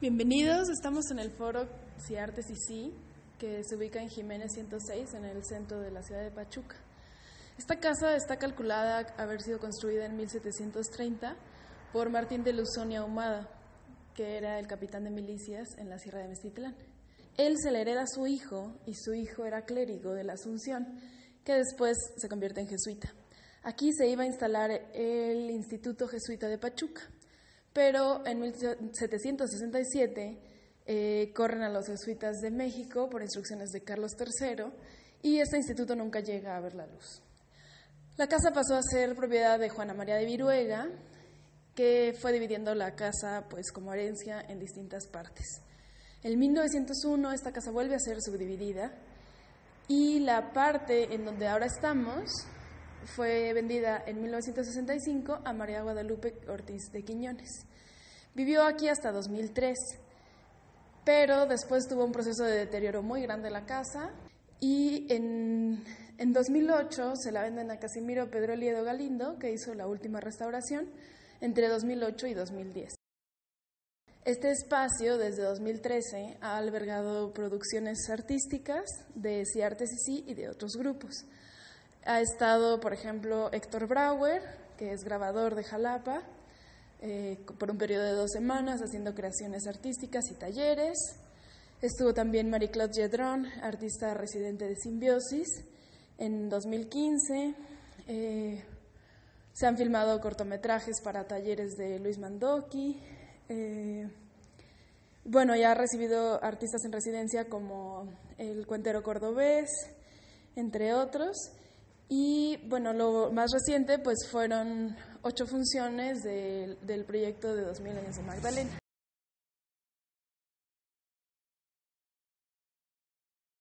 Bienvenidos, estamos en el foro Ciartes y Sí, que se ubica en Jiménez 106, en el centro de la ciudad de Pachuca. Esta casa está calculada haber sido construida en 1730 por Martín de Luzonia Ahumada, que era el capitán de milicias en la Sierra de Mestitlán. Él se le hereda a su hijo y su hijo era clérigo de la Asunción, que después se convierte en jesuita. Aquí se iba a instalar el Instituto Jesuita de Pachuca pero en 1767 eh, corren a los jesuitas de México por instrucciones de Carlos III y este instituto nunca llega a ver la luz. La casa pasó a ser propiedad de Juana María de Viruega, que fue dividiendo la casa pues como herencia en distintas partes. En 1901 esta casa vuelve a ser subdividida y la parte en donde ahora estamos fue vendida en 1965 a María Guadalupe Ortiz de Quiñones. Vivió aquí hasta 2003, pero después tuvo un proceso de deterioro muy grande la casa y en, en 2008 se la venden a Casimiro Pedro Liedo Galindo, que hizo la última restauración entre 2008 y 2010. Este espacio, desde 2013, ha albergado producciones artísticas de Ciartes y Sí y de otros grupos. Ha estado, por ejemplo, Héctor Brauer, que es grabador de Jalapa, eh, por un periodo de dos semanas haciendo creaciones artísticas y talleres. Estuvo también Marie-Claude Gedron, artista residente de Simbiosis, en 2015. Eh, se han filmado cortometrajes para talleres de Luis Mandoki. Eh, bueno, ya ha recibido artistas en residencia como el cuentero cordobés, entre otros. Y bueno, lo más reciente pues fueron ocho funciones del proyecto de 2000 años de Magdalena.